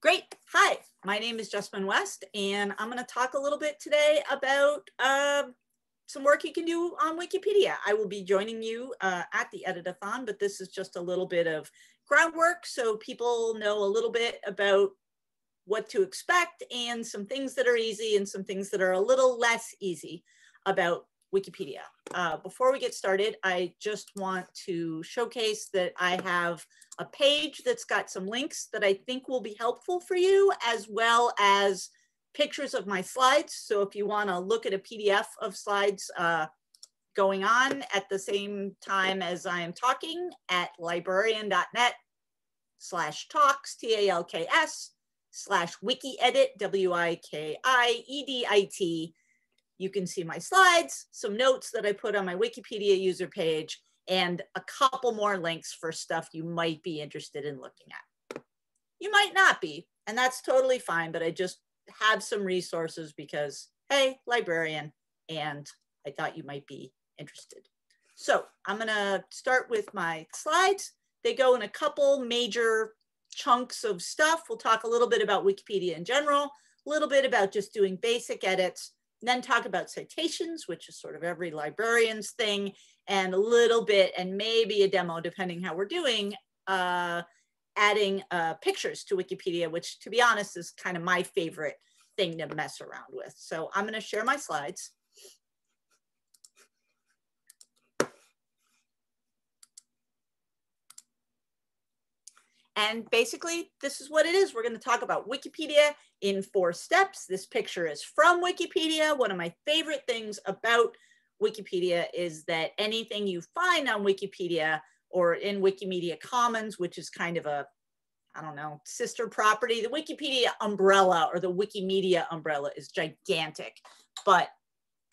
Great. Hi, my name is Jessamyn West, and I'm going to talk a little bit today about uh, some work you can do on Wikipedia. I will be joining you uh, at the Editathon, but this is just a little bit of groundwork so people know a little bit about what to expect and some things that are easy and some things that are a little less easy about Wikipedia. Uh, before we get started, I just want to showcase that I have a page that's got some links that I think will be helpful for you, as well as pictures of my slides. So if you want to look at a PDF of slides uh, going on at the same time as I am talking at librarian.net slash talks, T-A-L-K-S, slash wiki edit, W-I-K-I-E-D-I-T, you can see my slides, some notes that I put on my Wikipedia user page, and a couple more links for stuff you might be interested in looking at. You might not be, and that's totally fine, but I just have some resources because, hey, librarian, and I thought you might be interested. So I'm gonna start with my slides. They go in a couple major chunks of stuff. We'll talk a little bit about Wikipedia in general, a little bit about just doing basic edits, then talk about citations, which is sort of every librarian's thing, and a little bit, and maybe a demo, depending how we're doing, uh, adding uh, pictures to Wikipedia, which to be honest is kind of my favorite thing to mess around with. So I'm gonna share my slides. And basically, this is what it is. We're going to talk about Wikipedia in four steps. This picture is from Wikipedia. One of my favorite things about Wikipedia is that anything you find on Wikipedia or in Wikimedia Commons, which is kind of a, I don't know, sister property, the Wikipedia umbrella or the Wikimedia umbrella is gigantic. But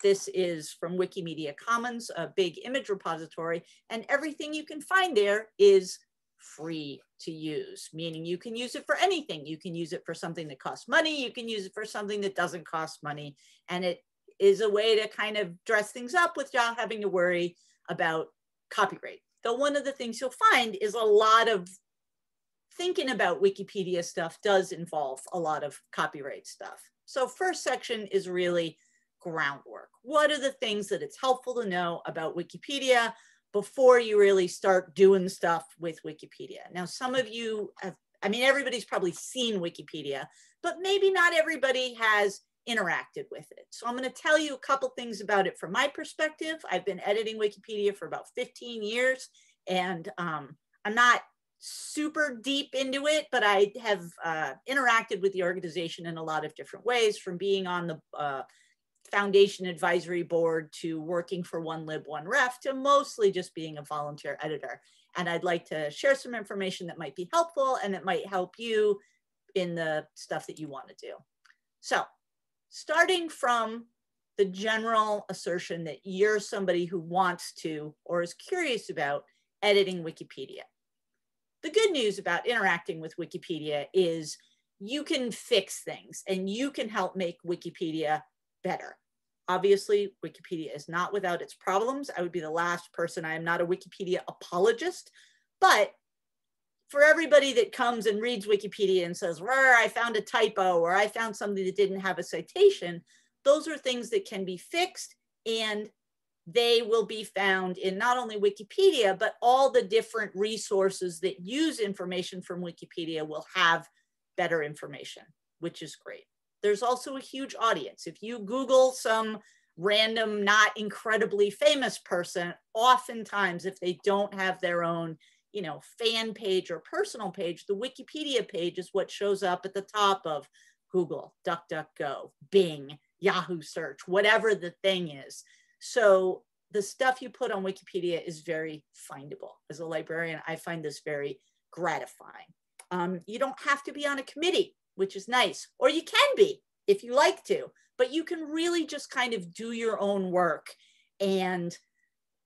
this is from Wikimedia Commons, a big image repository, and everything you can find there is free to use, meaning you can use it for anything. You can use it for something that costs money. You can use it for something that doesn't cost money. And it is a way to kind of dress things up without having to worry about copyright. Though one of the things you'll find is a lot of thinking about Wikipedia stuff does involve a lot of copyright stuff. So first section is really groundwork. What are the things that it's helpful to know about Wikipedia? Before you really start doing stuff with Wikipedia. Now, some of you have, I mean, everybody's probably seen Wikipedia, but maybe not everybody has interacted with it. So I'm going to tell you a couple things about it from my perspective. I've been editing Wikipedia for about 15 years and um, I'm not super deep into it, but I have uh, interacted with the organization in a lot of different ways from being on the uh, foundation advisory board to working for one lib one ref to mostly just being a volunteer editor. And i'd like to share some information that might be helpful and that might help you in the stuff that you want to do. So starting from the general assertion that you're somebody who wants to or is curious about editing wikipedia. The good news about interacting with wikipedia is you can fix things and you can help make wikipedia better. Obviously, Wikipedia is not without its problems. I would be the last person. I am not a Wikipedia apologist, but for everybody that comes and reads Wikipedia and says, I found a typo or I found something that didn't have a citation, those are things that can be fixed and they will be found in not only Wikipedia, but all the different resources that use information from Wikipedia will have better information, which is great there's also a huge audience. If you Google some random, not incredibly famous person, oftentimes if they don't have their own, you know, fan page or personal page, the Wikipedia page is what shows up at the top of Google, DuckDuckGo, Bing, Yahoo search, whatever the thing is. So the stuff you put on Wikipedia is very findable. As a librarian, I find this very gratifying. Um, you don't have to be on a committee which is nice. Or you can be if you like to, but you can really just kind of do your own work. And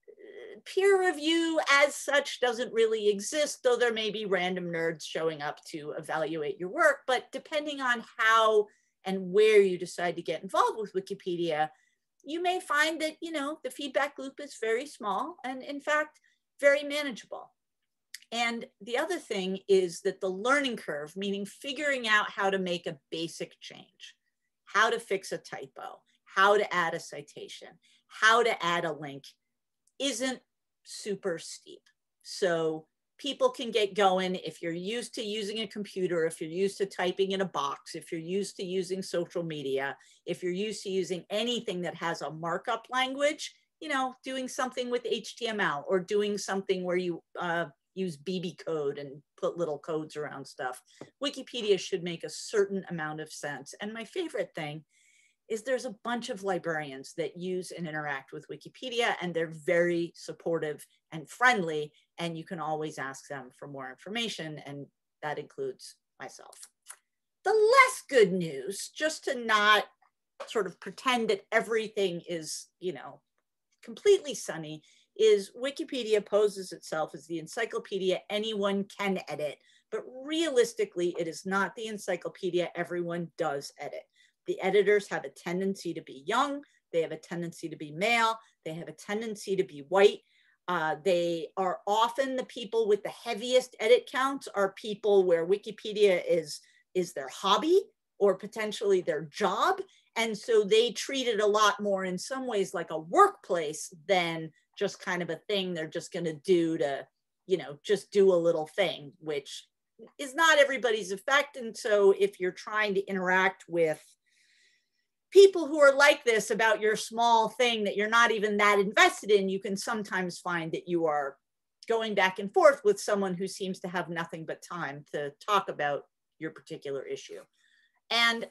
uh, peer review as such doesn't really exist, though there may be random nerds showing up to evaluate your work. But depending on how and where you decide to get involved with Wikipedia, you may find that, you know, the feedback loop is very small and in fact, very manageable. And the other thing is that the learning curve, meaning figuring out how to make a basic change, how to fix a typo, how to add a citation, how to add a link, isn't super steep. So people can get going if you're used to using a computer, if you're used to typing in a box, if you're used to using social media, if you're used to using anything that has a markup language, you know, doing something with HTML or doing something where you uh, use BB code and put little codes around stuff. Wikipedia should make a certain amount of sense. And my favorite thing is there's a bunch of librarians that use and interact with Wikipedia and they're very supportive and friendly and you can always ask them for more information and that includes myself. The less good news, just to not sort of pretend that everything is, you know, completely sunny, is Wikipedia poses itself as the encyclopedia anyone can edit, but realistically, it is not the encyclopedia everyone does edit. The editors have a tendency to be young, they have a tendency to be male, they have a tendency to be white. Uh, they are often the people with the heaviest edit counts are people where Wikipedia is, is their hobby or potentially their job. And so they treat it a lot more in some ways like a workplace than just kind of a thing they're just going to do to, you know, just do a little thing, which is not everybody's effect. And so if you're trying to interact with people who are like this about your small thing that you're not even that invested in, you can sometimes find that you are going back and forth with someone who seems to have nothing but time to talk about your particular issue. And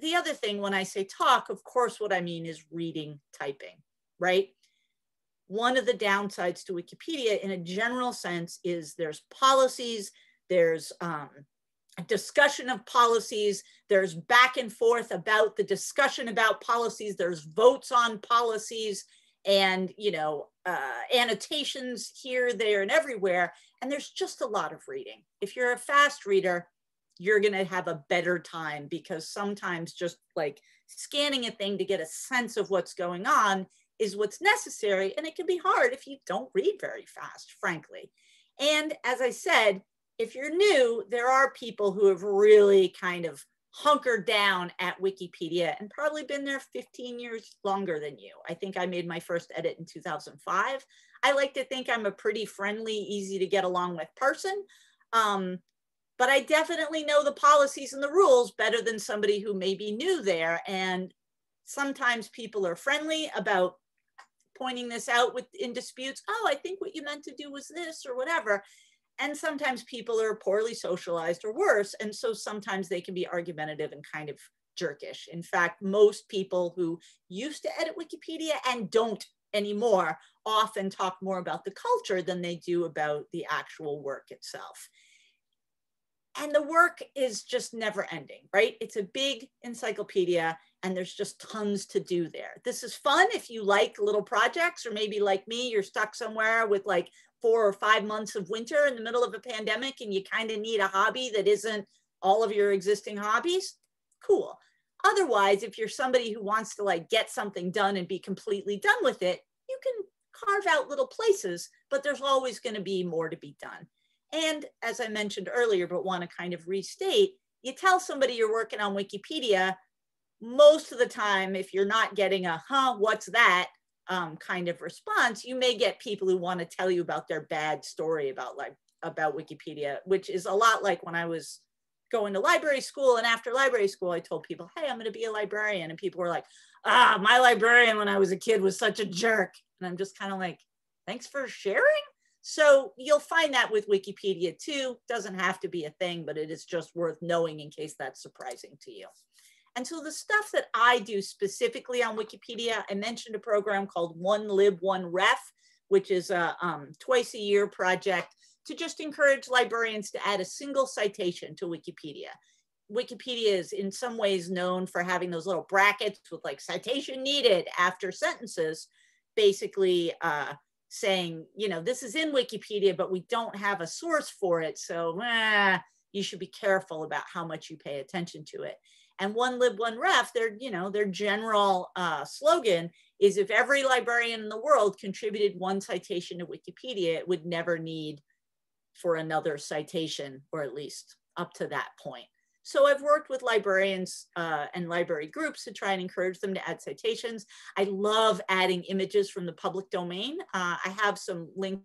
the other thing when I say talk, of course, what I mean is reading, typing, right? One of the downsides to Wikipedia in a general sense is there's policies, there's um, discussion of policies, there's back and forth about the discussion about policies, there's votes on policies and, you know, uh, annotations here, there, and everywhere. And there's just a lot of reading. If you're a fast reader, you're going to have a better time because sometimes just like scanning a thing to get a sense of what's going on is what's necessary. And it can be hard if you don't read very fast, frankly. And as I said, if you're new, there are people who have really kind of hunkered down at Wikipedia and probably been there 15 years longer than you. I think I made my first edit in 2005. I like to think I'm a pretty friendly, easy to get along with person. Um, but I definitely know the policies and the rules better than somebody who may be new there. And sometimes people are friendly about pointing this out with in disputes. Oh, I think what you meant to do was this or whatever. And sometimes people are poorly socialized or worse. And so sometimes they can be argumentative and kind of jerkish. In fact, most people who used to edit Wikipedia and don't anymore often talk more about the culture than they do about the actual work itself. And the work is just never ending, right? It's a big encyclopedia and there's just tons to do there. This is fun if you like little projects, or maybe like me, you're stuck somewhere with like four or five months of winter in the middle of a pandemic and you kind of need a hobby that isn't all of your existing hobbies. Cool. Otherwise, if you're somebody who wants to like get something done and be completely done with it, you can carve out little places, but there's always going to be more to be done. And as I mentioned earlier, but want to kind of restate, you tell somebody you're working on Wikipedia, most of the time, if you're not getting a, huh, what's that um, kind of response, you may get people who want to tell you about their bad story about like, about Wikipedia, which is a lot like when I was going to library school and after library school, I told people, hey, I'm going to be a librarian. And people were like, ah, my librarian when I was a kid was such a jerk. And I'm just kind of like, thanks for sharing. So you'll find that with Wikipedia too. Doesn't have to be a thing, but it is just worth knowing in case that's surprising to you. And so the stuff that I do specifically on Wikipedia, I mentioned a program called One Lib, One Ref, which is a um, twice a year project to just encourage librarians to add a single citation to Wikipedia. Wikipedia is in some ways known for having those little brackets with like citation needed after sentences, basically uh, saying, you know, this is in Wikipedia, but we don't have a source for it. So eh, you should be careful about how much you pay attention to it. And one lib, one ref, their, you know, their general uh, slogan is if every librarian in the world contributed one citation to Wikipedia, it would never need for another citation, or at least up to that point. So I've worked with librarians uh, and library groups to try and encourage them to add citations. I love adding images from the public domain. Uh, I have some links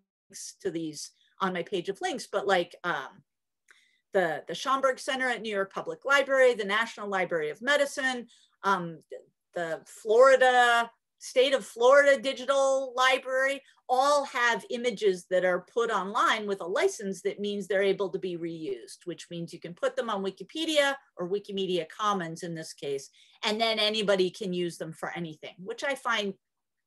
to these on my page of links, but like um, the, the Schomburg Center at New York Public Library, the National Library of Medicine, um, the Florida state of Florida Digital Library all have images that are put online with a license that means they're able to be reused, which means you can put them on Wikipedia or Wikimedia Commons in this case, and then anybody can use them for anything, which I find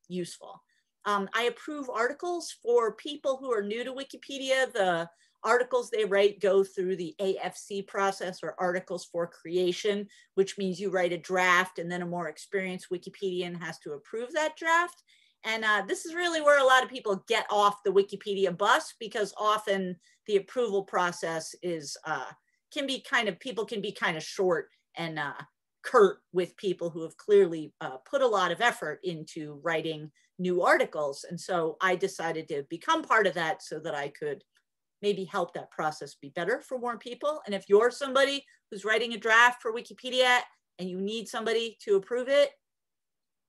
useful. Um, I approve articles for people who are new to Wikipedia. The articles they write go through the AFC process or articles for creation, which means you write a draft and then a more experienced Wikipedian has to approve that draft. And uh, this is really where a lot of people get off the Wikipedia bus because often the approval process is uh, can be kind of people can be kind of short and uh, curt with people who have clearly uh, put a lot of effort into writing new articles. And so I decided to become part of that so that I could maybe help that process be better for more people. And if you're somebody who's writing a draft for Wikipedia and you need somebody to approve it,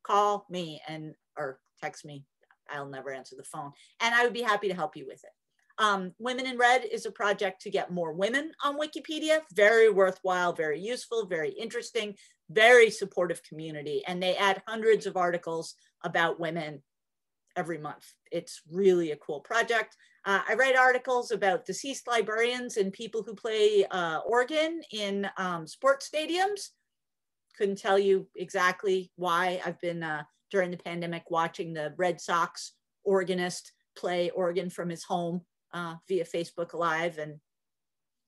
call me and or text me. I'll never answer the phone. And I would be happy to help you with it. Um, Women in Red is a project to get more women on Wikipedia. Very worthwhile, very useful, very interesting, very supportive community. And they add hundreds of articles about women every month. It's really a cool project. Uh, I write articles about deceased librarians and people who play uh, organ in um, sports stadiums. Couldn't tell you exactly why. I've been uh, during the pandemic watching the Red Sox organist play organ from his home uh, via Facebook Live and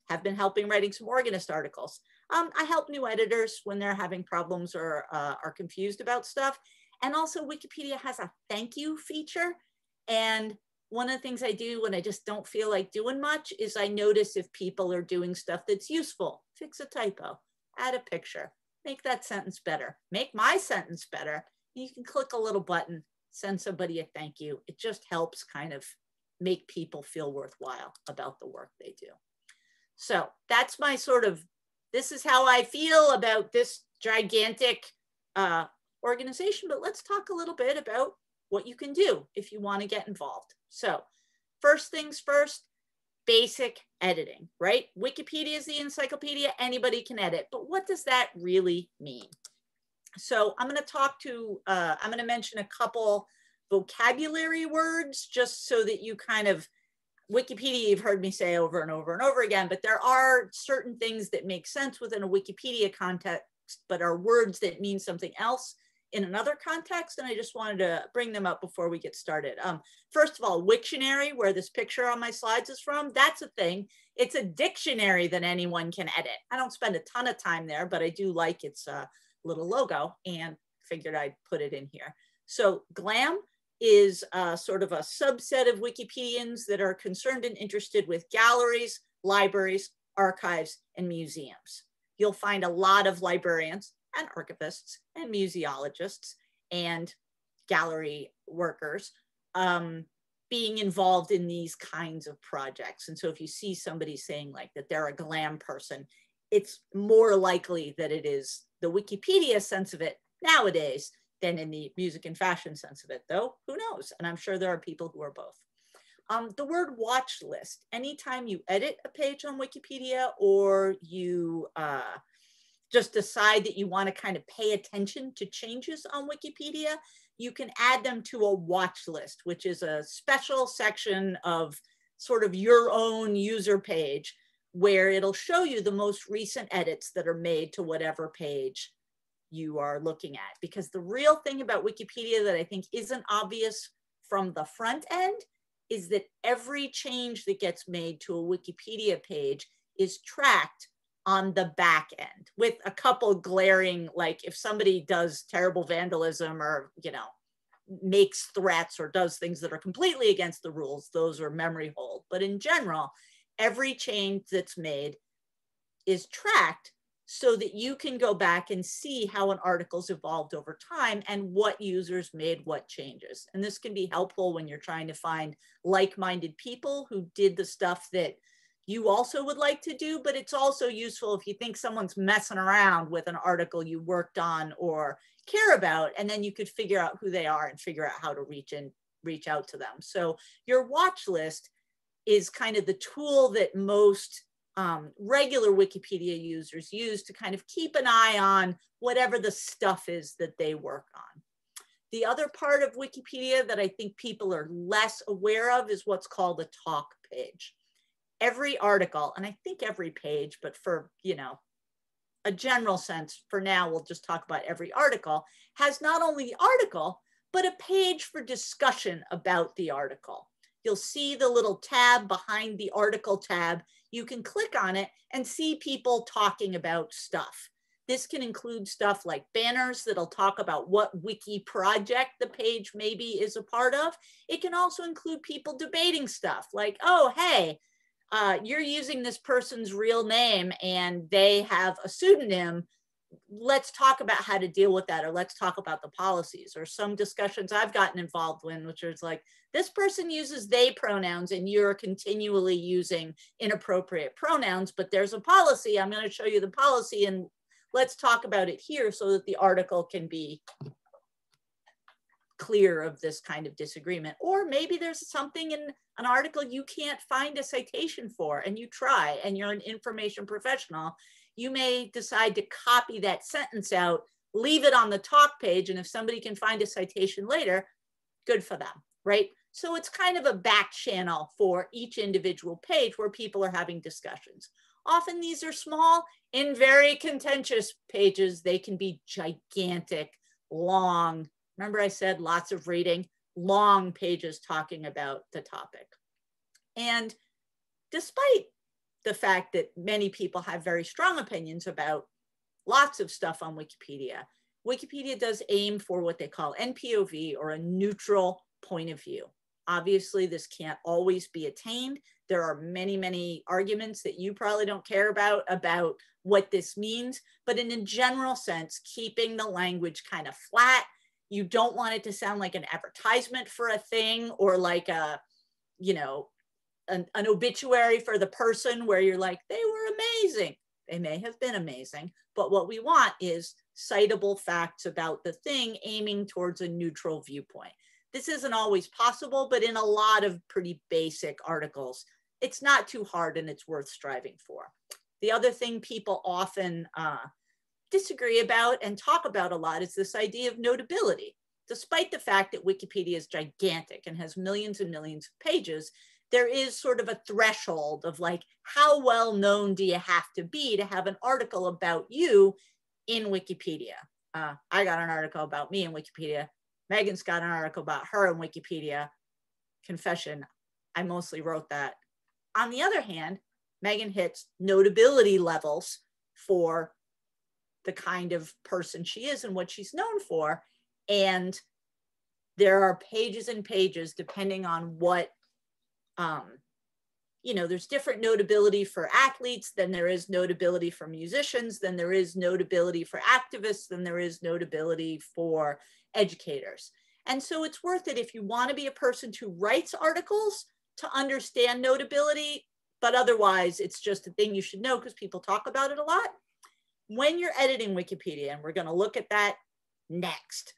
have been helping writing some organist articles. Um, I help new editors when they're having problems or uh, are confused about stuff. And also Wikipedia has a thank you feature. And one of the things I do when I just don't feel like doing much is I notice if people are doing stuff that's useful. Fix a typo, add a picture, make that sentence better, make my sentence better. You can click a little button, send somebody a thank you. It just helps kind of make people feel worthwhile about the work they do. So that's my sort of, this is how I feel about this gigantic uh, organization, but let's talk a little bit about what you can do if you want to get involved. So first things first, basic editing, right? Wikipedia is the encyclopedia, anybody can edit, but what does that really mean? So I'm gonna talk to, uh, I'm gonna mention a couple vocabulary words just so that you kind of, Wikipedia you've heard me say over and over and over again, but there are certain things that make sense within a Wikipedia context, but are words that mean something else in another context, and I just wanted to bring them up before we get started. Um, first of all, Wiktionary, where this picture on my slides is from, that's a thing. It's a dictionary that anyone can edit. I don't spend a ton of time there, but I do like its uh, little logo and figured I'd put it in here. So GLAM is uh, sort of a subset of Wikipedians that are concerned and interested with galleries, libraries, archives, and museums. You'll find a lot of librarians and archivists and museologists and gallery workers um, being involved in these kinds of projects. And so if you see somebody saying like that they're a glam person, it's more likely that it is the Wikipedia sense of it nowadays than in the music and fashion sense of it, though who knows? And I'm sure there are people who are both. Um, the word watch list, anytime you edit a page on Wikipedia or you uh, just decide that you want to kind of pay attention to changes on Wikipedia, you can add them to a watch list, which is a special section of sort of your own user page where it'll show you the most recent edits that are made to whatever page you are looking at. Because the real thing about Wikipedia that I think isn't obvious from the front end is that every change that gets made to a Wikipedia page is tracked on the back end with a couple glaring like if somebody does terrible vandalism or you know makes threats or does things that are completely against the rules those are memory hold but in general every change that's made is tracked so that you can go back and see how an article's evolved over time and what users made what changes. And this can be helpful when you're trying to find like-minded people who did the stuff that you also would like to do, but it's also useful if you think someone's messing around with an article you worked on or care about, and then you could figure out who they are and figure out how to reach and reach out to them. So your watch list is kind of the tool that most um, regular Wikipedia users use to kind of keep an eye on whatever the stuff is that they work on. The other part of Wikipedia that I think people are less aware of is what's called a talk page. Every article, and I think every page, but for, you know, a general sense, for now, we'll just talk about every article, has not only the article, but a page for discussion about the article. You'll see the little tab behind the article tab you can click on it and see people talking about stuff. This can include stuff like banners that'll talk about what wiki project the page maybe is a part of. It can also include people debating stuff like, oh, hey, uh, you're using this person's real name and they have a pseudonym. Let's talk about how to deal with that or let's talk about the policies or some discussions i've gotten involved in which is like this person uses they pronouns and you're continually using inappropriate pronouns but there's a policy. I'm going to show you the policy and let's talk about it here so that the article can be clear of this kind of disagreement or maybe there's something in an article you can't find a citation for and you try and you're an information professional you may decide to copy that sentence out, leave it on the talk page, and if somebody can find a citation later, good for them, right? So it's kind of a back channel for each individual page where people are having discussions. Often these are small in very contentious pages. They can be gigantic, long. Remember I said lots of reading, long pages talking about the topic. And despite the fact that many people have very strong opinions about lots of stuff on Wikipedia. Wikipedia does aim for what they call NPOV or a neutral point of view. Obviously, this can't always be attained. There are many, many arguments that you probably don't care about about what this means, but in a general sense, keeping the language kind of flat. You don't want it to sound like an advertisement for a thing or like a, you know, an, an obituary for the person where you're like, they were amazing. They may have been amazing, but what we want is citable facts about the thing aiming towards a neutral viewpoint. This isn't always possible, but in a lot of pretty basic articles, it's not too hard and it's worth striving for. The other thing people often uh, disagree about and talk about a lot is this idea of notability. Despite the fact that Wikipedia is gigantic and has millions and millions of pages, there is sort of a threshold of like, how well known do you have to be to have an article about you in Wikipedia? Uh, I got an article about me in Wikipedia. Megan's got an article about her in Wikipedia. Confession, I mostly wrote that. On the other hand, Megan hits notability levels for the kind of person she is and what she's known for. And there are pages and pages, depending on what um, you know, there's different notability for athletes than there is notability for musicians, than there is notability for activists, than there is notability for educators. And so it's worth it if you want to be a person who writes articles to understand notability, but otherwise it's just a thing you should know because people talk about it a lot. When you're editing Wikipedia, and we're going to look at that next,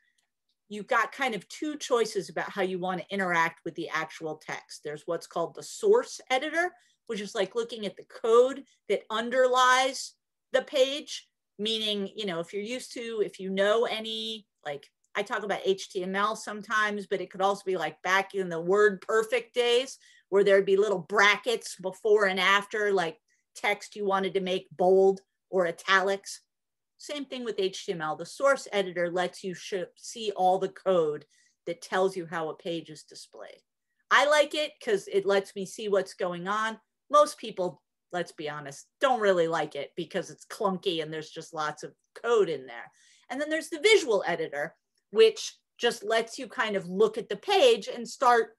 you've got kind of two choices about how you want to interact with the actual text. There's what's called the source editor, which is like looking at the code that underlies the page, meaning, you know, if you're used to, if you know any, like I talk about HTML sometimes, but it could also be like back in the WordPerfect days where there'd be little brackets before and after, like text you wanted to make bold or italics. Same thing with HTML. The source editor lets you see all the code that tells you how a page is displayed. I like it because it lets me see what's going on. Most people, let's be honest, don't really like it because it's clunky and there's just lots of code in there. And then there's the visual editor, which just lets you kind of look at the page and start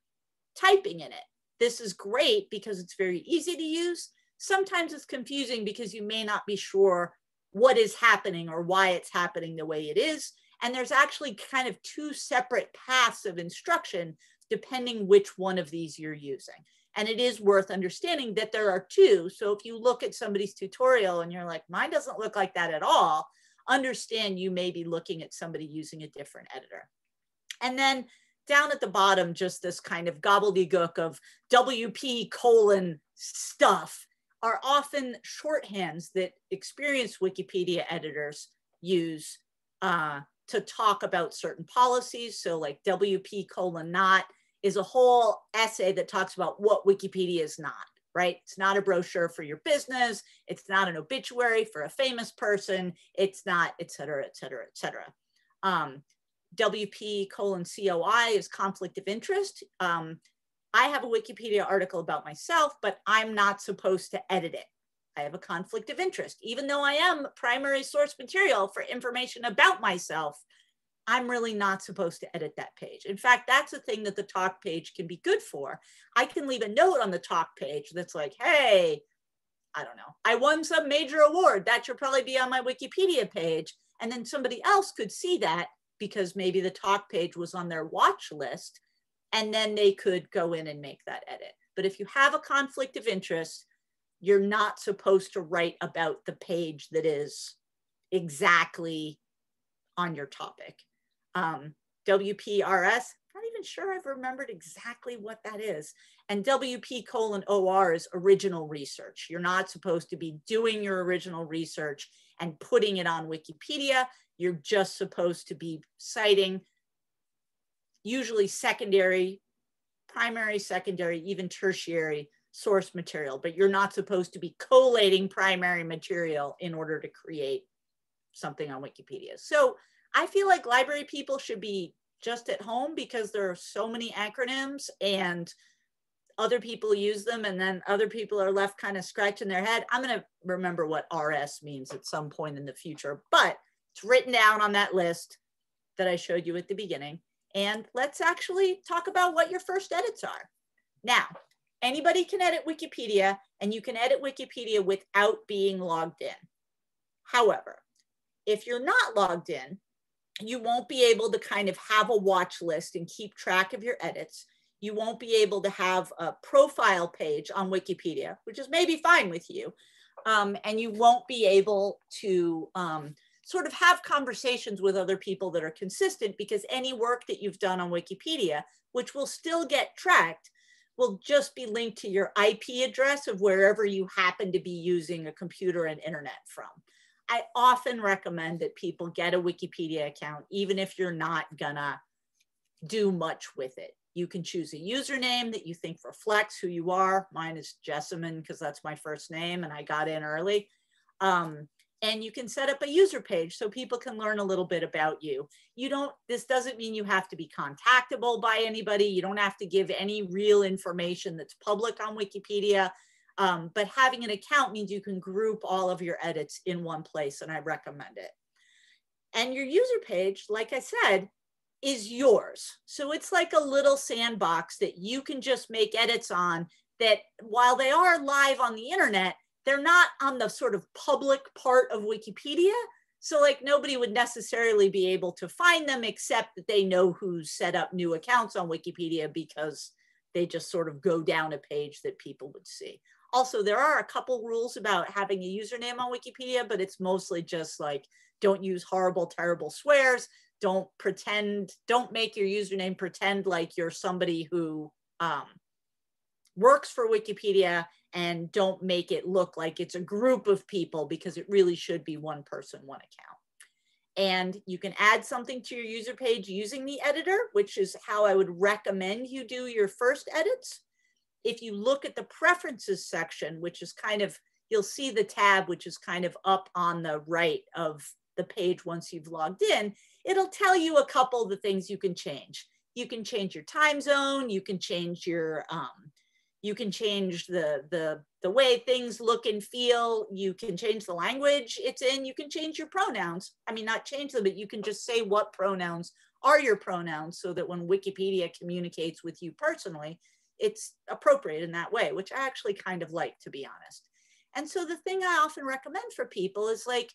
typing in it. This is great because it's very easy to use. Sometimes it's confusing because you may not be sure what is happening or why it's happening the way it is. And there's actually kind of two separate paths of instruction depending which one of these you're using. And it is worth understanding that there are two. So if you look at somebody's tutorial and you're like, mine doesn't look like that at all, understand you may be looking at somebody using a different editor. And then down at the bottom, just this kind of gobbledygook of WP colon stuff are often shorthands that experienced Wikipedia editors use uh, to talk about certain policies. So like WP colon not is a whole essay that talks about what Wikipedia is not, right? It's not a brochure for your business. It's not an obituary for a famous person. It's not, et cetera, et cetera, et cetera. Um, WP colon COI is conflict of interest. Um, I have a Wikipedia article about myself, but I'm not supposed to edit it. I have a conflict of interest. Even though I am primary source material for information about myself, I'm really not supposed to edit that page. In fact, that's a thing that the talk page can be good for. I can leave a note on the talk page that's like, hey, I don't know, I won some major award. That should probably be on my Wikipedia page. And then somebody else could see that because maybe the talk page was on their watch list and then they could go in and make that edit. But if you have a conflict of interest, you're not supposed to write about the page that is exactly on your topic. Um, WPRS, not even sure I've remembered exactly what that is. And WP colon OR is original research. You're not supposed to be doing your original research and putting it on Wikipedia. You're just supposed to be citing usually secondary, primary, secondary, even tertiary source material, but you're not supposed to be collating primary material in order to create something on Wikipedia. So I feel like library people should be just at home because there are so many acronyms and other people use them and then other people are left kind of scratching their head. I'm going to remember what RS means at some point in the future, but it's written down on that list that I showed you at the beginning. And let's actually talk about what your first edits are. Now, anybody can edit Wikipedia and you can edit Wikipedia without being logged in. However, if you're not logged in, you won't be able to kind of have a watch list and keep track of your edits. You won't be able to have a profile page on Wikipedia, which is maybe fine with you. Um, and you won't be able to um, sort of have conversations with other people that are consistent because any work that you've done on Wikipedia, which will still get tracked, will just be linked to your IP address of wherever you happen to be using a computer and internet from. I often recommend that people get a Wikipedia account, even if you're not gonna do much with it. You can choose a username that you think reflects who you are. Mine is Jessamyn because that's my first name and I got in early. Um, and you can set up a user page so people can learn a little bit about you. You don't, this doesn't mean you have to be contactable by anybody. You don't have to give any real information that's public on Wikipedia. Um, but having an account means you can group all of your edits in one place and I recommend it. And your user page, like I said, is yours. So it's like a little sandbox that you can just make edits on that while they are live on the internet, they're not on the sort of public part of Wikipedia. So like nobody would necessarily be able to find them except that they know who's set up new accounts on Wikipedia because they just sort of go down a page that people would see. Also, there are a couple rules about having a username on Wikipedia, but it's mostly just like don't use horrible, terrible swears. Don't pretend, don't make your username pretend like you're somebody who um, works for Wikipedia and don't make it look like it's a group of people because it really should be one person, one account. And you can add something to your user page using the editor, which is how I would recommend you do your first edits. If you look at the preferences section, which is kind of, you'll see the tab, which is kind of up on the right of the page once you've logged in, it'll tell you a couple of the things you can change. You can change your time zone, you can change your um, you can change the the the way things look and feel. You can change the language it's in. You can change your pronouns. I mean not change them but you can just say what pronouns are your pronouns so that when wikipedia communicates with you personally it's appropriate in that way which i actually kind of like to be honest. And so the thing i often recommend for people is like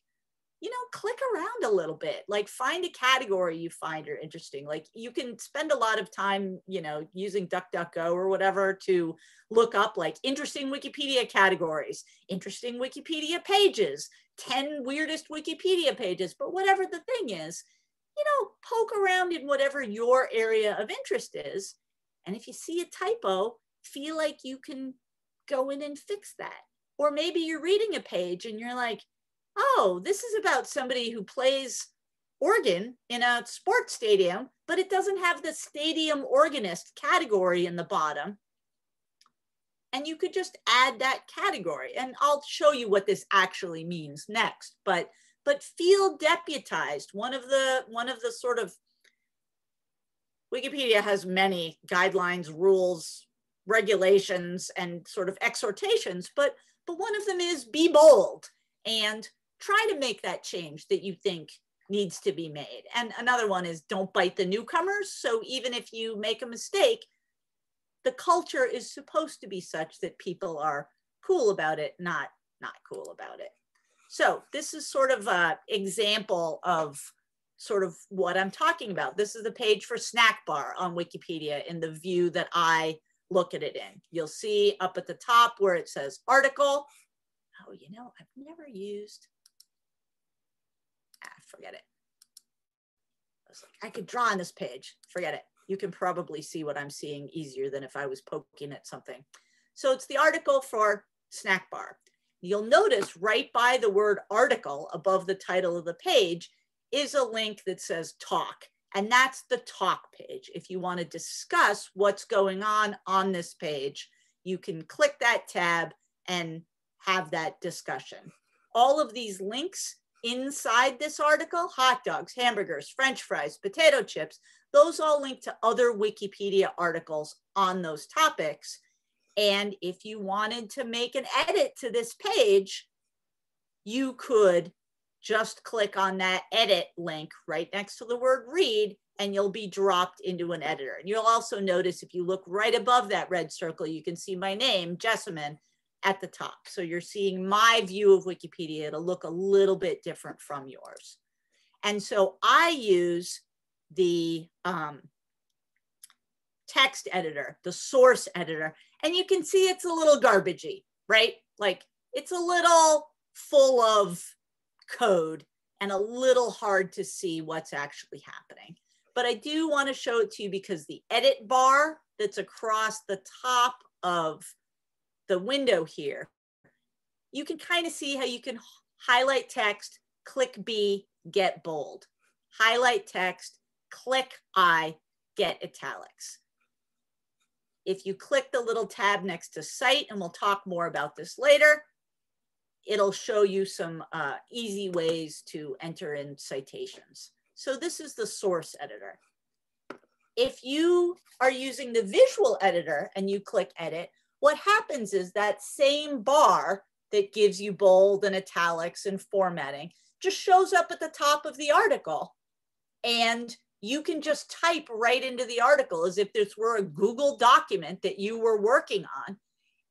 you know, click around a little bit. Like find a category you find are interesting. Like you can spend a lot of time, you know, using DuckDuckGo or whatever to look up like interesting Wikipedia categories, interesting Wikipedia pages, 10 weirdest Wikipedia pages. But whatever the thing is, you know, poke around in whatever your area of interest is. And if you see a typo, feel like you can go in and fix that. Or maybe you're reading a page and you're like, oh, this is about somebody who plays organ in a sports stadium, but it doesn't have the stadium organist category in the bottom. And you could just add that category. And I'll show you what this actually means next. But but feel deputized. One of the one of the sort of Wikipedia has many guidelines, rules, regulations, and sort of exhortations, but but one of them is be bold and try to make that change that you think needs to be made. And another one is don't bite the newcomers. So even if you make a mistake, the culture is supposed to be such that people are cool about it, not not cool about it. So this is sort of an example of sort of what I'm talking about. This is the page for snack bar on Wikipedia in the view that I look at it in. You'll see up at the top where it says article. Oh, you know, I've never used forget it. I was like, I could draw on this page, forget it. You can probably see what I'm seeing easier than if I was poking at something. So it's the article for snack bar. You'll notice right by the word article above the title of the page is a link that says talk. And that's the talk page. If you want to discuss what's going on on this page, you can click that tab and have that discussion. All of these links inside this article, hot dogs, hamburgers, french fries, potato chips, those all link to other Wikipedia articles on those topics. And if you wanted to make an edit to this page, you could just click on that edit link right next to the word read and you'll be dropped into an editor. And you'll also notice if you look right above that red circle, you can see my name, Jessamyn, at the top. So you're seeing my view of Wikipedia to look a little bit different from yours. And so I use the um, text editor, the source editor, and you can see it's a little garbagey, right? Like it's a little full of code and a little hard to see what's actually happening. But I do want to show it to you because the edit bar that's across the top of the window here, you can kind of see how you can highlight text, click B, get bold. Highlight text, click I, get italics. If you click the little tab next to cite, and we'll talk more about this later, it'll show you some uh, easy ways to enter in citations. So this is the source editor. If you are using the visual editor and you click edit, what happens is that same bar that gives you bold and italics and formatting just shows up at the top of the article. And you can just type right into the article as if this were a Google document that you were working on.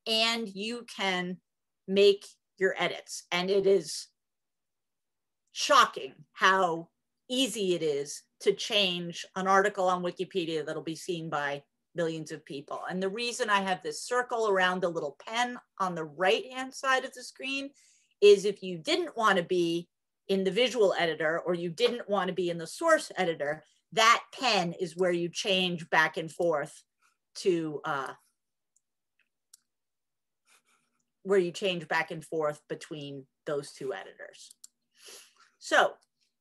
And you can make your edits. And it is shocking how easy it is to change an article on Wikipedia that'll be seen by millions of people. And the reason I have this circle around the little pen on the right hand side of the screen is if you didn't want to be in the visual editor or you didn't want to be in the source editor, that pen is where you change back and forth to uh, where you change back and forth between those two editors. So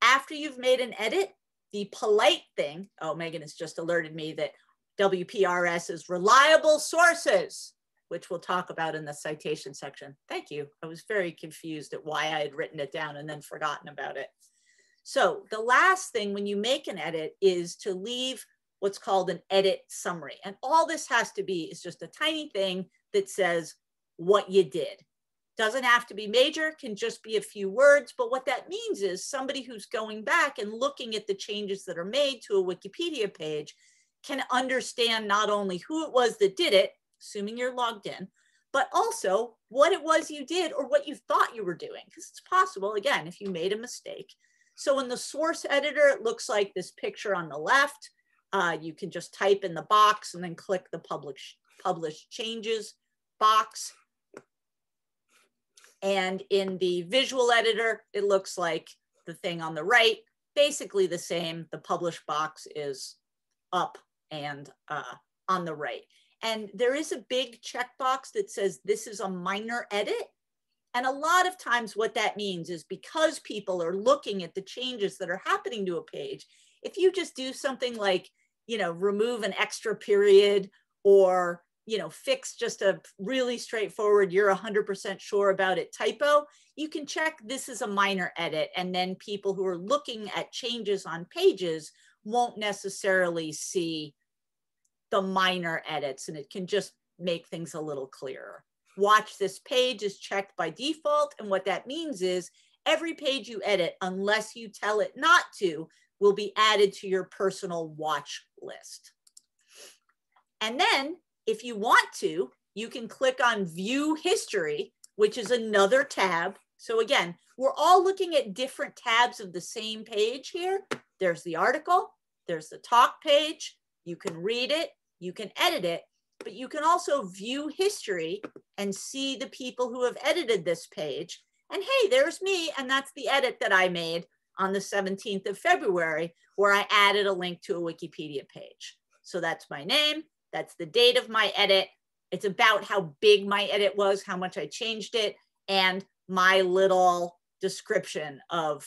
after you've made an edit, the polite thing, oh, Megan has just alerted me that WPRS is reliable sources, which we'll talk about in the citation section. Thank you. I was very confused at why I had written it down and then forgotten about it. So the last thing when you make an edit is to leave what's called an edit summary. And all this has to be is just a tiny thing that says what you did. Doesn't have to be major, can just be a few words. But what that means is somebody who's going back and looking at the changes that are made to a Wikipedia page can understand not only who it was that did it, assuming you're logged in, but also what it was you did or what you thought you were doing, because it's possible, again, if you made a mistake. So in the source editor, it looks like this picture on the left. Uh, you can just type in the box and then click the publish, publish changes box. And in the visual editor, it looks like the thing on the right, basically the same. The publish box is up and uh, on the right. And there is a big checkbox that says this is a minor edit. And a lot of times what that means is because people are looking at the changes that are happening to a page, if you just do something like, you know, remove an extra period or, you know, fix just a really straightforward, you're 100% sure about it typo, you can check this is a minor edit. And then people who are looking at changes on pages won't necessarily see the minor edits and it can just make things a little clearer. Watch this page is checked by default. And what that means is every page you edit, unless you tell it not to, will be added to your personal watch list. And then if you want to, you can click on view history, which is another tab. So again, we're all looking at different tabs of the same page here. There's the article, there's the talk page. You can read it, you can edit it, but you can also view history and see the people who have edited this page. And hey, there's me. And that's the edit that I made on the 17th of February, where I added a link to a Wikipedia page. So that's my name. That's the date of my edit. It's about how big my edit was, how much I changed it, and my little description of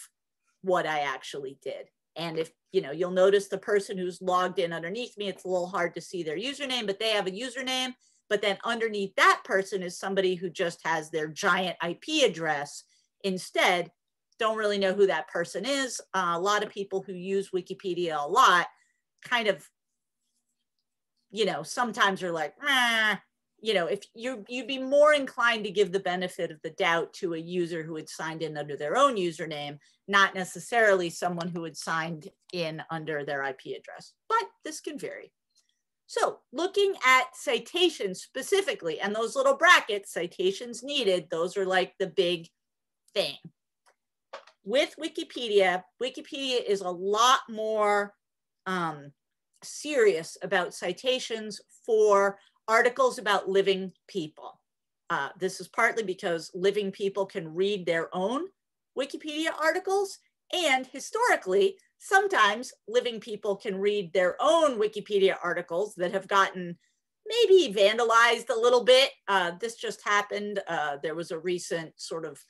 what I actually did. And if, you know, you'll notice the person who's logged in underneath me, it's a little hard to see their username, but they have a username. But then underneath that person is somebody who just has their giant IP address instead. Don't really know who that person is. Uh, a lot of people who use Wikipedia a lot kind of, you know, sometimes are like, you know, if you you'd be more inclined to give the benefit of the doubt to a user who had signed in under their own username, not necessarily someone who had signed in under their IP address, but this can vary. So looking at citations specifically, and those little brackets, citations needed, those are like the big thing. With Wikipedia, Wikipedia is a lot more um, serious about citations for articles about living people. Uh, this is partly because living people can read their own Wikipedia articles, and historically, sometimes living people can read their own Wikipedia articles that have gotten maybe vandalized a little bit. Uh, this just happened. Uh, there was a recent sort of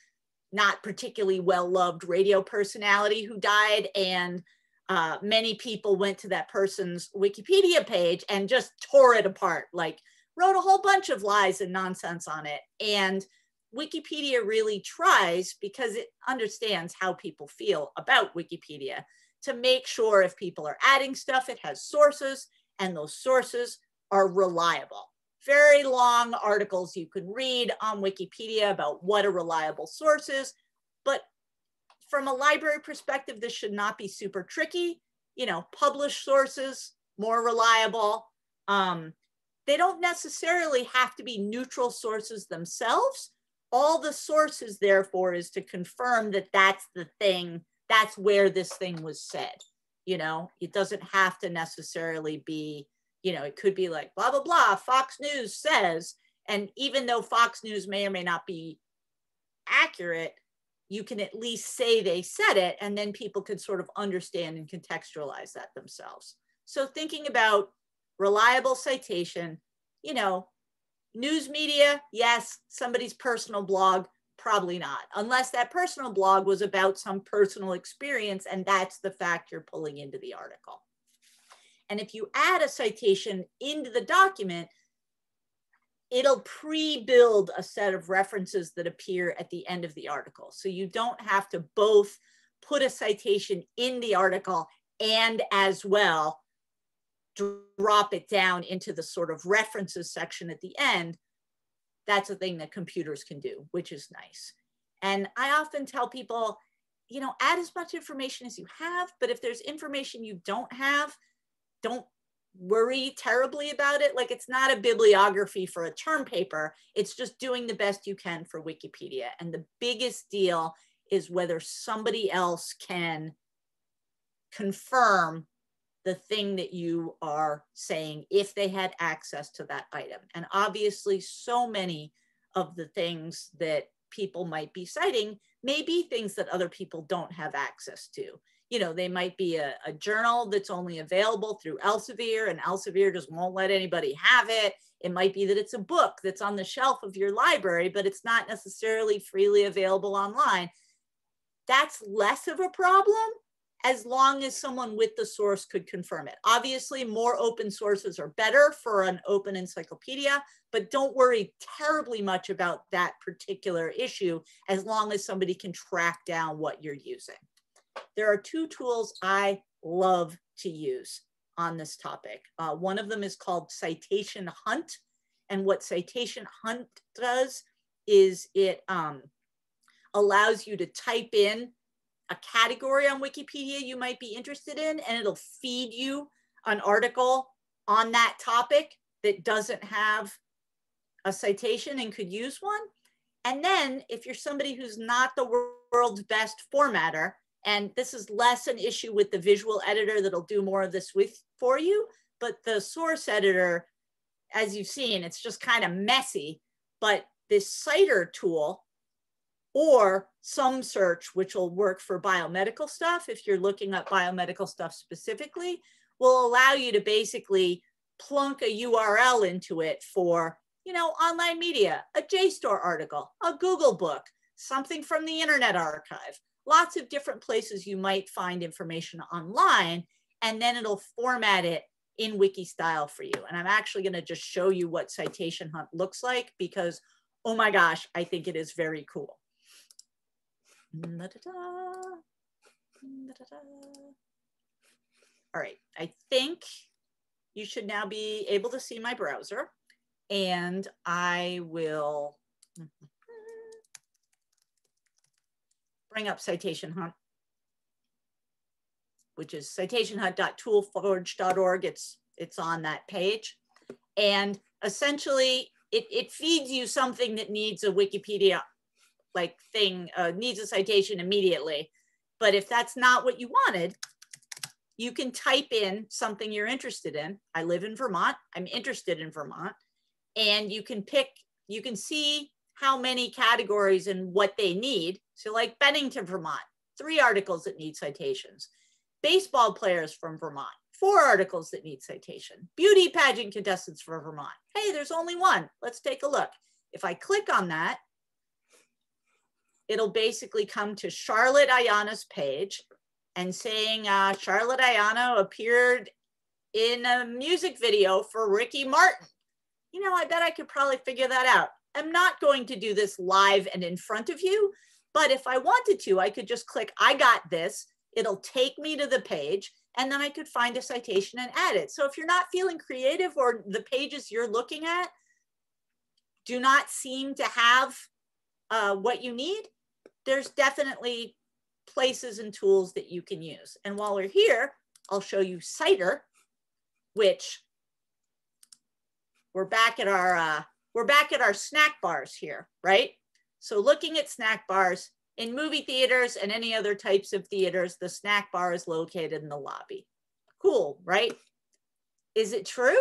not particularly well loved radio personality who died, and uh, many people went to that person's Wikipedia page and just tore it apart, like wrote a whole bunch of lies and nonsense on it. And Wikipedia really tries because it understands how people feel about Wikipedia to make sure if people are adding stuff, it has sources and those sources are reliable. Very long articles you can read on Wikipedia about what a reliable source is, but from a library perspective, this should not be super tricky. You know, published sources, more reliable. Um, they don't necessarily have to be neutral sources themselves. All the sources, therefore, is to confirm that that's the thing, that's where this thing was said. You know, it doesn't have to necessarily be, you know, it could be like blah, blah, blah, Fox News says. And even though Fox News may or may not be accurate, you can at least say they said it, and then people can sort of understand and contextualize that themselves. So thinking about reliable citation, you know, news media, yes, somebody's personal blog, probably not, unless that personal blog was about some personal experience and that's the fact you're pulling into the article. And if you add a citation into the document, it'll pre-build a set of references that appear at the end of the article. So you don't have to both put a citation in the article and as well drop it down into the sort of references section at the end, that's a thing that computers can do, which is nice. And I often tell people, you know, add as much information as you have, but if there's information you don't have, don't worry terribly about it. Like it's not a bibliography for a term paper. It's just doing the best you can for Wikipedia. And the biggest deal is whether somebody else can confirm the thing that you are saying if they had access to that item. And obviously so many of the things that people might be citing may be things that other people don't have access to you know, they might be a, a journal that's only available through Elsevier and Elsevier just won't let anybody have it. It might be that it's a book that's on the shelf of your library, but it's not necessarily freely available online. That's less of a problem as long as someone with the source could confirm it. Obviously, more open sources are better for an open encyclopedia, but don't worry terribly much about that particular issue as long as somebody can track down what you're using there are two tools I love to use on this topic. Uh, one of them is called Citation Hunt. And what Citation Hunt does is it um, allows you to type in a category on Wikipedia you might be interested in, and it'll feed you an article on that topic that doesn't have a citation and could use one. And then if you're somebody who's not the world's best formatter, and this is less an issue with the visual editor that'll do more of this with for you, but the source editor, as you've seen, it's just kind of messy. But this CITER tool or some search, which will work for biomedical stuff, if you're looking at biomedical stuff specifically, will allow you to basically plunk a URL into it for, you know, online media, a JSTOR article, a Google book, something from the Internet Archive, lots of different places you might find information online, and then it'll format it in wiki style for you. And I'm actually gonna just show you what Citation Hunt looks like because, oh my gosh, I think it is very cool. All right, I think you should now be able to see my browser and I will, mm-hmm. Bring up Citation Hunt, which is citationhunt.toolforge.org. It's, it's on that page. And essentially it, it feeds you something that needs a Wikipedia like thing, uh, needs a citation immediately. But if that's not what you wanted, you can type in something you're interested in. I live in Vermont. I'm interested in Vermont. And you can pick, you can see how many categories and what they need. So like Bennington, Vermont, three articles that need citations. Baseball players from Vermont, four articles that need citation. Beauty pageant contestants for Vermont. Hey, there's only one. Let's take a look. If I click on that, it'll basically come to Charlotte Ayanna's page and saying uh, Charlotte Ayanna appeared in a music video for Ricky Martin. You know, I bet I could probably figure that out am not going to do this live and in front of you, but if I wanted to, I could just click, I got this. It'll take me to the page and then I could find a citation and add it. So if you're not feeling creative or the pages you're looking at do not seem to have uh, what you need, there's definitely places and tools that you can use. And while we're here, I'll show you Citer, which we're back at our uh, we're back at our snack bars here, right? So looking at snack bars in movie theaters and any other types of theaters, the snack bar is located in the lobby. Cool, right? Is it true?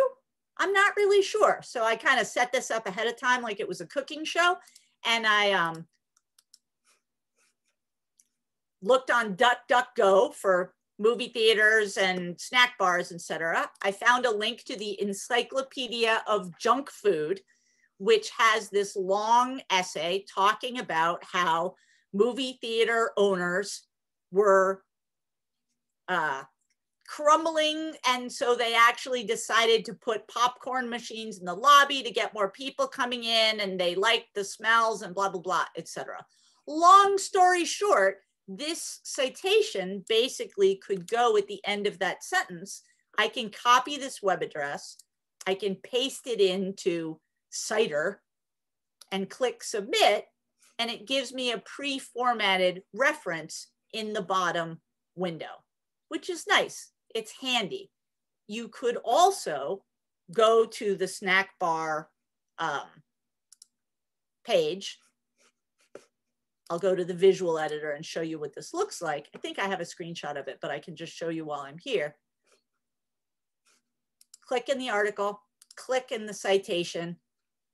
I'm not really sure. So I kind of set this up ahead of time like it was a cooking show. And I um, looked on DuckDuckGo for movie theaters and snack bars, etc. I found a link to the Encyclopedia of Junk Food, which has this long essay talking about how movie theater owners were uh, crumbling. And so they actually decided to put popcorn machines in the lobby to get more people coming in and they liked the smells and blah, blah, blah, etc. Long story short, this citation basically could go at the end of that sentence. I can copy this web address. I can paste it into Citer and click submit, and it gives me a pre-formatted reference in the bottom window, which is nice. It's handy. you could also go to the snack bar um, page. I'll go to the visual editor and show you what this looks like. I think I have a screenshot of it, but I can just show you while I'm here. Click in the article, click in the citation.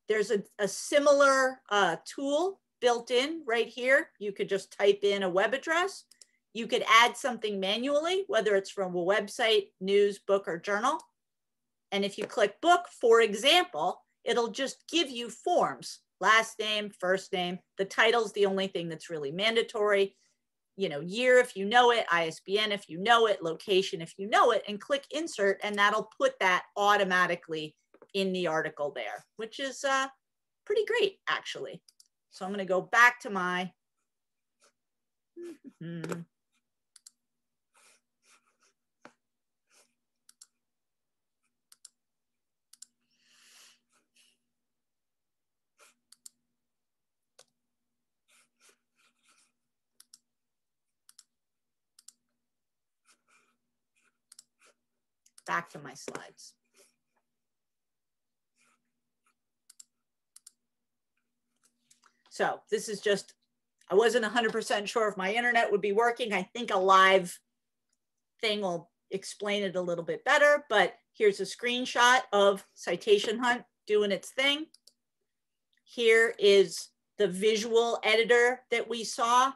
There's a, a similar uh, tool built in right here. You could just type in a web address. You could add something manually, whether it's from a website, news, book, or journal. And if you click book, for example, it'll just give you forms, last name, first name. The title's the only thing that's really mandatory. You know, year if you know it, ISBN if you know it, location if you know it, and click insert, and that'll put that automatically in the article there, which is uh, pretty great actually. So I'm gonna go back to my, back to my slides. So this is just, I wasn't 100% sure if my internet would be working. I think a live thing will explain it a little bit better, but here's a screenshot of Citation Hunt doing its thing. Here is the visual editor that we saw.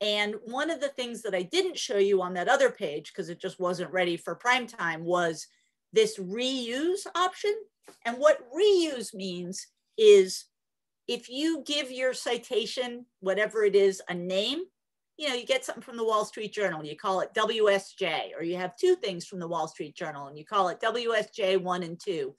And one of the things that I didn't show you on that other page, because it just wasn't ready for prime time, was this reuse option. And what reuse means is if you give your citation, whatever it is, a name, you know, you get something from the Wall Street Journal, you call it WSJ, or you have two things from the Wall Street Journal and you call it WSJ one and two.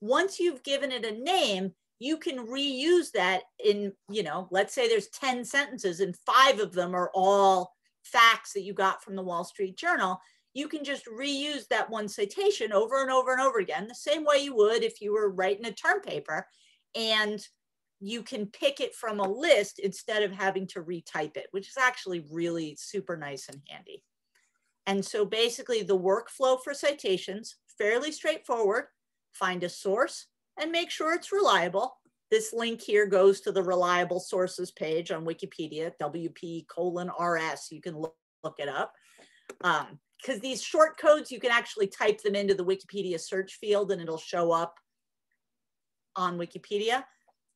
Once you've given it a name, you can reuse that in, you know, let's say there's 10 sentences and five of them are all facts that you got from the Wall Street Journal. You can just reuse that one citation over and over and over again, the same way you would if you were writing a term paper. And you can pick it from a list instead of having to retype it, which is actually really super nice and handy. And so basically the workflow for citations, fairly straightforward, find a source and make sure it's reliable. This link here goes to the reliable sources page on Wikipedia, WP colon RS, you can look, look it up. Because um, these short codes, you can actually type them into the Wikipedia search field and it'll show up on Wikipedia.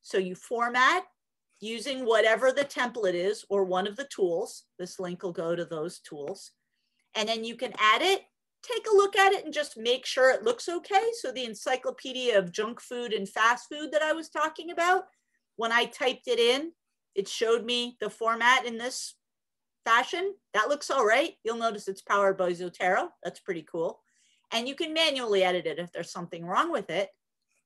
So you format using whatever the template is or one of the tools. This link will go to those tools. And then you can add it, take a look at it and just make sure it looks okay. So the encyclopedia of junk food and fast food that I was talking about, when I typed it in, it showed me the format in this fashion. That looks all right. You'll notice it's powered by Zotero. That's pretty cool. And you can manually edit it if there's something wrong with it.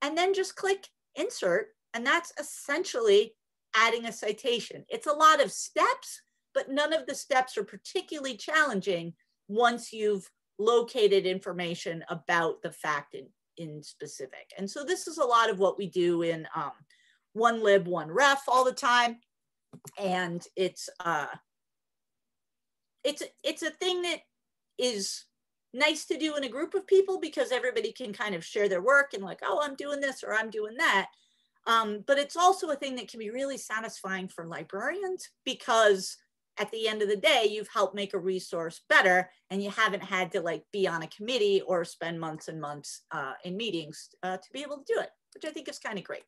And then just click insert and that's essentially adding a citation. It's a lot of steps, but none of the steps are particularly challenging once you've located information about the fact in, in specific. And so this is a lot of what we do in um, one lib, one ref all the time. And it's, uh, it's, it's a thing that is nice to do in a group of people because everybody can kind of share their work and like, oh, I'm doing this or I'm doing that. Um, but it's also a thing that can be really satisfying for librarians because at the end of the day, you've helped make a resource better and you haven't had to like be on a committee or spend months and months uh, in meetings uh, to be able to do it, which I think is kind of great.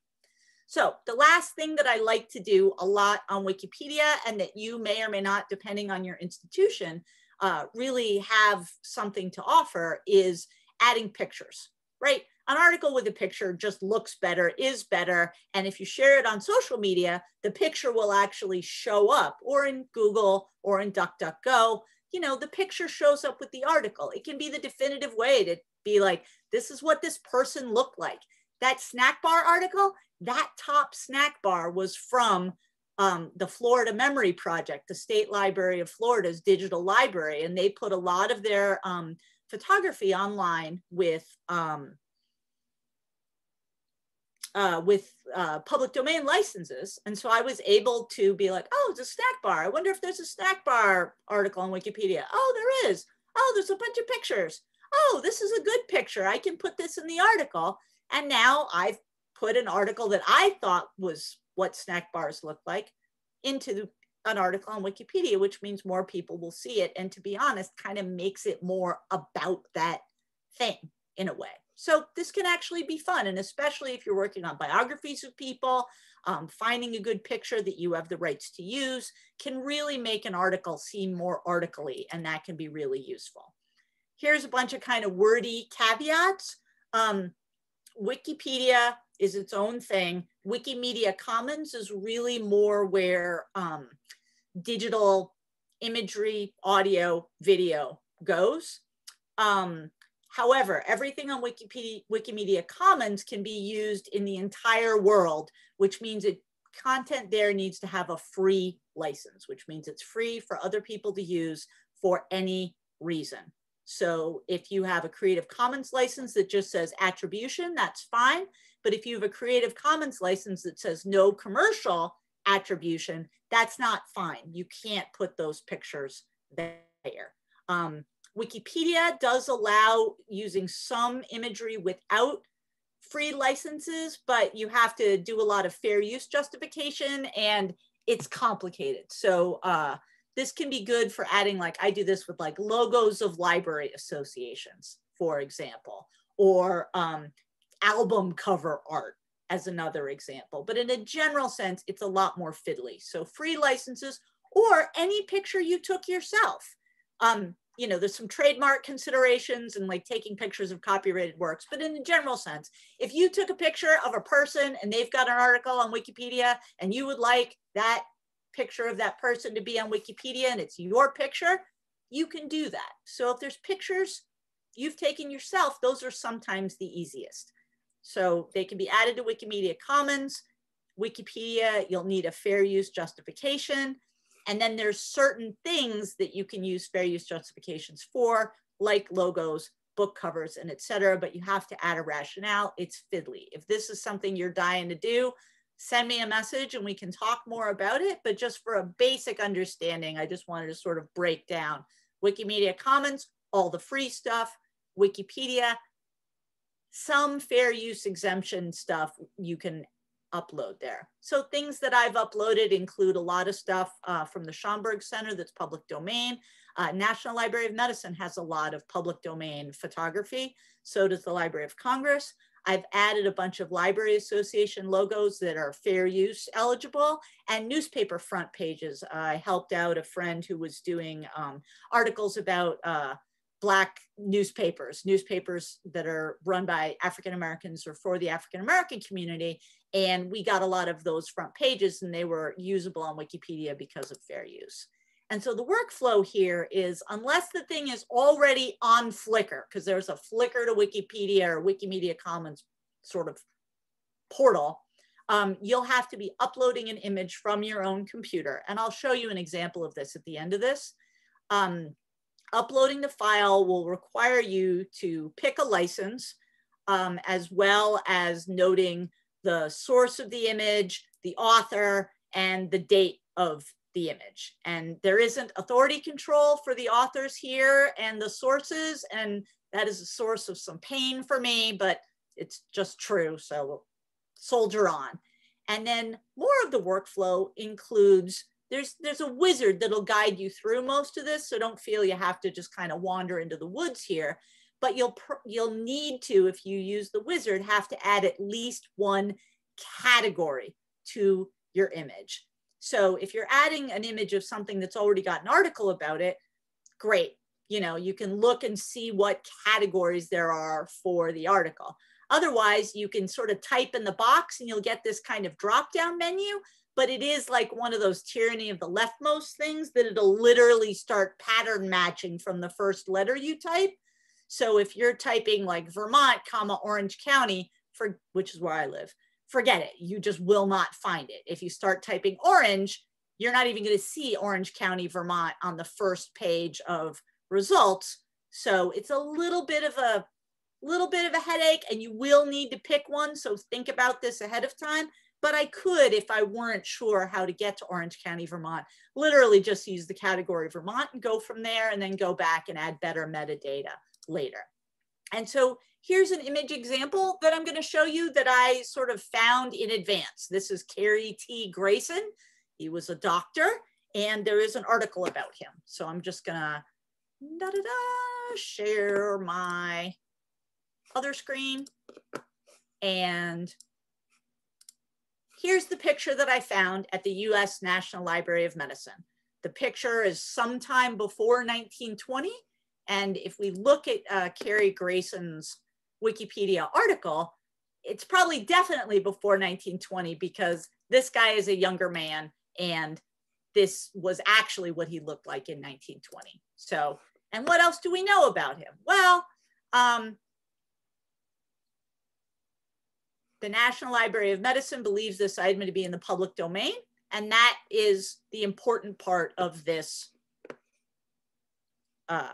So the last thing that I like to do a lot on Wikipedia and that you may or may not, depending on your institution, uh, really have something to offer is adding pictures, right? An article with a picture just looks better, is better. And if you share it on social media, the picture will actually show up or in Google or in DuckDuckGo. You know, the picture shows up with the article. It can be the definitive way to be like, this is what this person looked like. That snack bar article, that top snack bar was from um, the Florida Memory Project, the State Library of Florida's digital library. And they put a lot of their um, photography online with um, uh, with uh, public domain licenses. And so I was able to be like, oh, it's a snack bar. I wonder if there's a snack bar article on Wikipedia. Oh, there is. Oh, there's a bunch of pictures. oh, this is a good picture. I can put this in the article. And now I've put an article that I thought was what snack bars look like into the, an article on Wikipedia, which means more people will see it. And to be honest, kind of makes it more about that thing in a way. So this can actually be fun. And especially if you're working on biographies of people, um, finding a good picture that you have the rights to use can really make an article seem more articly and that can be really useful. Here's a bunch of kind of wordy caveats. Um, Wikipedia is its own thing. Wikimedia Commons is really more where um, digital imagery, audio, video goes. Um, however, everything on Wikipedia, Wikimedia Commons can be used in the entire world, which means it content there needs to have a free license, which means it's free for other people to use for any reason. So if you have a Creative Commons license that just says attribution, that's fine. But if you have a Creative Commons license that says no commercial attribution, that's not fine. You can't put those pictures there. Um, Wikipedia does allow using some imagery without free licenses, but you have to do a lot of fair use justification and it's complicated. So uh, this can be good for adding like I do this with like logos of library associations, for example, or um, album cover art as another example. But in a general sense, it's a lot more fiddly. So free licenses or any picture you took yourself. Um, you know, there's some trademark considerations and like taking pictures of copyrighted works, but in the general sense, if you took a picture of a person and they've got an article on Wikipedia and you would like that picture of that person to be on Wikipedia and it's your picture, you can do that. So if there's pictures you've taken yourself, those are sometimes the easiest. So they can be added to Wikimedia Commons. Wikipedia, you'll need a fair use justification. And then there's certain things that you can use fair use justifications for, like logos, book covers, and etc. But you have to add a rationale. It's fiddly. If this is something you're dying to do, send me a message and we can talk more about it. But just for a basic understanding, I just wanted to sort of break down Wikimedia Commons, all the free stuff, Wikipedia, some fair use exemption stuff you can upload there. So things that I've uploaded include a lot of stuff uh, from the Schomburg Center that's public domain. Uh, National Library of Medicine has a lot of public domain photography. So does the Library of Congress. I've added a bunch of Library Association logos that are fair use eligible and newspaper front pages. I helped out a friend who was doing um, articles about uh, Black newspapers, newspapers that are run by African Americans or for the African American community. And we got a lot of those front pages and they were usable on Wikipedia because of fair use. And so the workflow here is unless the thing is already on Flickr, because there's a Flickr to Wikipedia or Wikimedia Commons sort of portal, um, you'll have to be uploading an image from your own computer. And I'll show you an example of this at the end of this. Um, uploading the file will require you to pick a license um, as well as noting the source of the image, the author, and the date of the image. And there isn't authority control for the authors here and the sources. And that is a source of some pain for me, but it's just true. So soldier on. And then more of the workflow includes there's there's a wizard that'll guide you through most of this. So don't feel you have to just kind of wander into the woods here. But you'll you'll need to, if you use the wizard, have to add at least one category to your image. So if you're adding an image of something that's already got an article about it, great. You know, you can look and see what categories there are for the article. Otherwise, you can sort of type in the box and you'll get this kind of drop down menu, but it is like one of those tyranny of the leftmost things that it'll literally start pattern matching from the first letter you type. So if you're typing like Vermont, comma Orange County, for which is where I live, forget it. You just will not find it. If you start typing orange, you're not even going to see Orange County, Vermont on the first page of results. So it's a little bit of a little bit of a headache and you will need to pick one. So think about this ahead of time. But I could, if I weren't sure how to get to Orange County, Vermont, literally just use the category Vermont and go from there and then go back and add better metadata later. And so here's an image example that I'm gonna show you that I sort of found in advance. This is Cary T. Grayson. He was a doctor and there is an article about him. So I'm just gonna da, da, da, share my other screen. And here's the picture that I found at the US National Library of Medicine. The picture is sometime before 1920. And if we look at uh, Cary Grayson's Wikipedia article, it's probably definitely before 1920 because this guy is a younger man and this was actually what he looked like in 1920. So, and what else do we know about him? Well, um, the National Library of Medicine believes this item to be in the public domain, and that is the important part of this uh,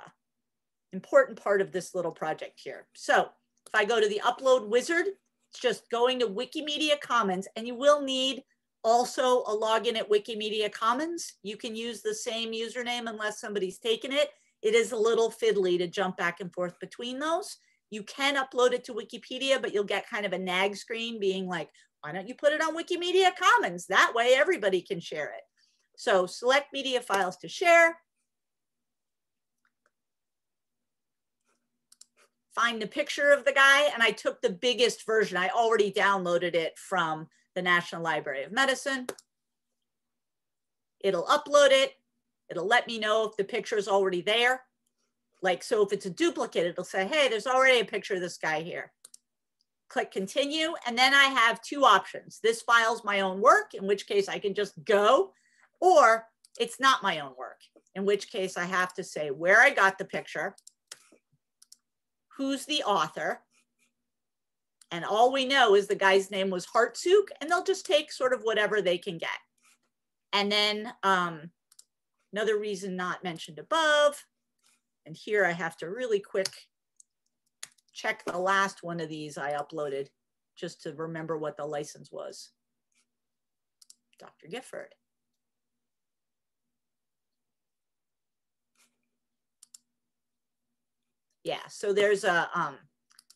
important part of this little project here. So if I go to the upload wizard, it's just going to Wikimedia Commons, and you will need also a login at Wikimedia Commons. You can use the same username unless somebody's taken it. It is a little fiddly to jump back and forth between those. You can upload it to Wikipedia, but you'll get kind of a nag screen being like, why don't you put it on Wikimedia Commons? That way everybody can share it. So select media files to share. Find the picture of the guy, and I took the biggest version. I already downloaded it from the National Library of Medicine. It'll upload it. It'll let me know if the picture is already there. Like, so if it's a duplicate, it'll say, hey, there's already a picture of this guy here. Click continue. And then I have two options. This file's my own work, in which case I can just go, or it's not my own work, in which case I have to say where I got the picture, who's the author, and all we know is the guy's name was Hartsook, and they'll just take sort of whatever they can get. And then um, another reason not mentioned above, and here I have to really quick check the last one of these I uploaded just to remember what the license was. Dr. Gifford. Yeah, so there's a, um,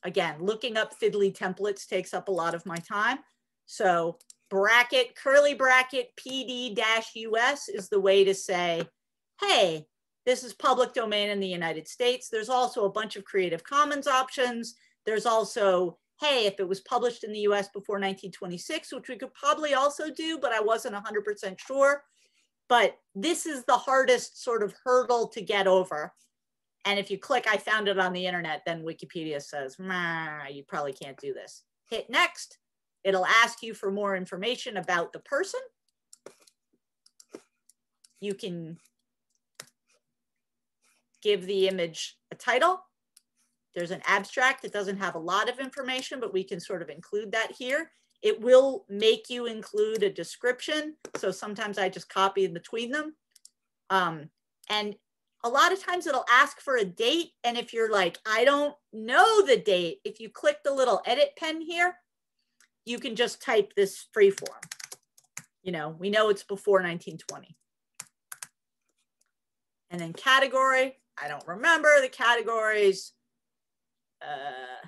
again, looking up fiddly templates takes up a lot of my time. So bracket, curly bracket, PD-US is the way to say, hey, this is public domain in the United States. There's also a bunch of Creative Commons options. There's also, hey, if it was published in the US before 1926, which we could probably also do, but I wasn't 100% sure. But this is the hardest sort of hurdle to get over. And if you click, I found it on the internet, then Wikipedia says, you probably can't do this. Hit next. It'll ask you for more information about the person. You can give the image a title. There's an abstract that doesn't have a lot of information, but we can sort of include that here. It will make you include a description. So sometimes I just copy in between them. Um, and a lot of times it'll ask for a date. And if you're like, I don't know the date, if you click the little edit pen here, you can just type this free form. You know, we know it's before 1920. And then category, I don't remember the categories. Uh,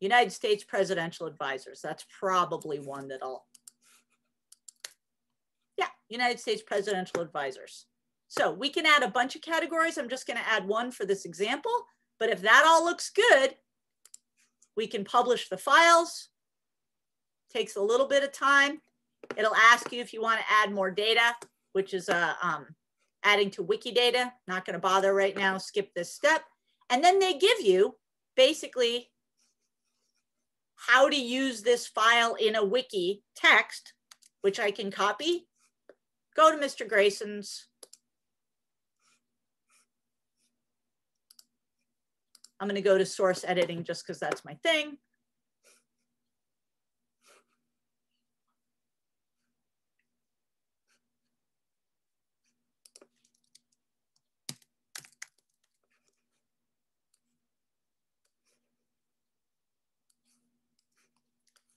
United States presidential advisors. That's probably one that I'll, yeah, United States presidential advisors. So we can add a bunch of categories. I'm just gonna add one for this example, but if that all looks good, we can publish the files. Takes a little bit of time. It'll ask you if you wanna add more data, which is a, um, adding to Wikidata. Not going to bother right now, skip this step. And then they give you basically how to use this file in a wiki text, which I can copy, go to Mr. Grayson's. I'm going to go to source editing just because that's my thing.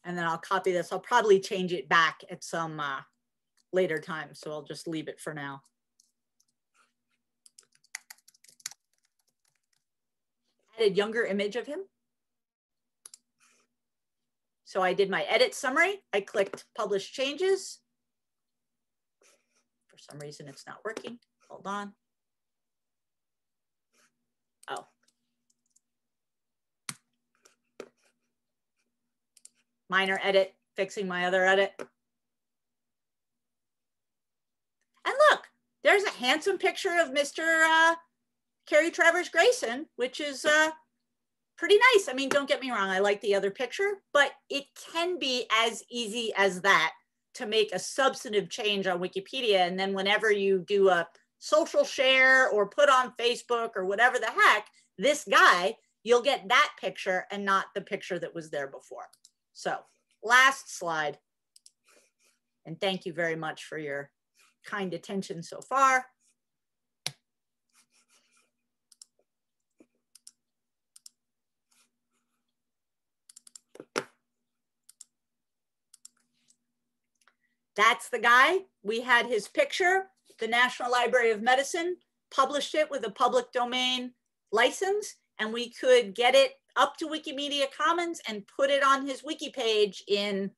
And then I'll copy this. I'll probably change it back at some uh, later time. So I'll just leave it for now. a younger image of him. So I did my edit summary. I clicked publish changes. For some reason, it's not working. Hold on. Oh. Minor edit, fixing my other edit. And look, there's a handsome picture of Mr. Uh, Cary Travers Grayson, which is uh, pretty nice. I mean, don't get me wrong, I like the other picture, but it can be as easy as that to make a substantive change on Wikipedia. And then whenever you do a social share or put on Facebook or whatever the heck, this guy, you'll get that picture and not the picture that was there before. So last slide. And thank you very much for your kind attention so far. That's the guy. We had his picture. The National Library of Medicine published it with a public domain license, and we could get it up to Wikimedia Commons and put it on his wiki page in,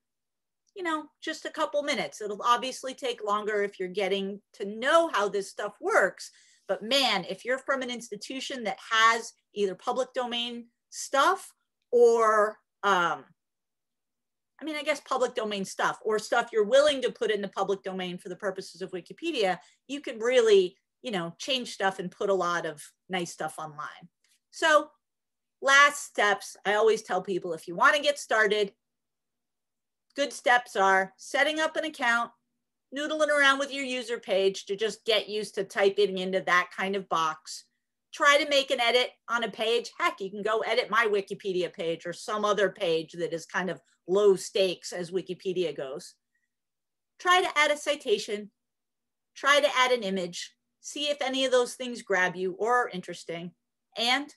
you know, just a couple minutes. It'll obviously take longer if you're getting to know how this stuff works. But man, if you're from an institution that has either public domain stuff or um, I mean, I guess public domain stuff or stuff you're willing to put in the public domain for the purposes of Wikipedia, you can really, you know, change stuff and put a lot of nice stuff online. So last steps, I always tell people if you want to get started, good steps are setting up an account, noodling around with your user page to just get used to typing into that kind of box. Try to make an edit on a page. Heck, you can go edit my Wikipedia page or some other page that is kind of low stakes as Wikipedia goes. Try to add a citation, try to add an image, see if any of those things grab you or are interesting, and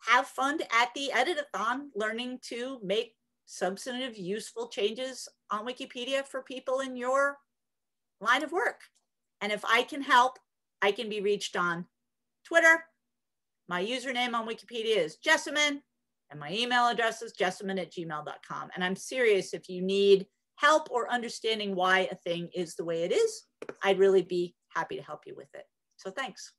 have fun at the editathon learning to make substantive, useful changes on Wikipedia for people in your line of work. And if I can help, I can be reached on Twitter. My username on Wikipedia is Jessamyn. And my email address is jessamyn at gmail.com. And I'm serious if you need help or understanding why a thing is the way it is, I'd really be happy to help you with it. So thanks.